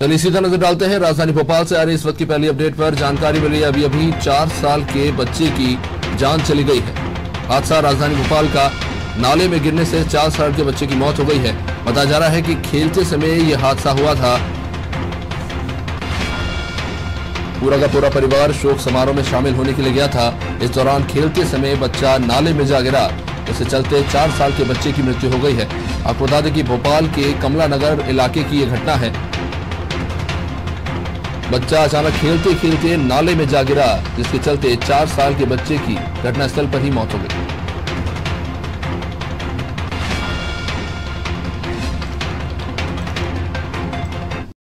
चलिए सीधा नज़र डालते हैं। राजधानी भोपाल से आ रही इस वक्त की पहली अपडेट पर जानकारी मिली। अभी अभी चार साल के बच्चे की जान चली गई है। हादसा राजधानी भोपाल का नाले में गिरने से चार साल के बच्चे की मौत हो गई है। बताया जा रहा है कि खेलते समय यह हादसा हुआ था। पूरा का पूरा परिवार शोक समारोह में शामिल होने के लिए गया था। इस दौरान खेलते समय बच्चा नाले में जा गिरा। इससे चलते चार साल के बच्चे की मृत्यु हो गई है। आपको बता दें कि भोपाल के कमला नगर इलाके की यह घटना है। बच्चा अचानक खेलते खेलते नाले में जा गिरा, जिसके चलते चार साल के बच्चे की घटनास्थल पर ही मौत हो गई।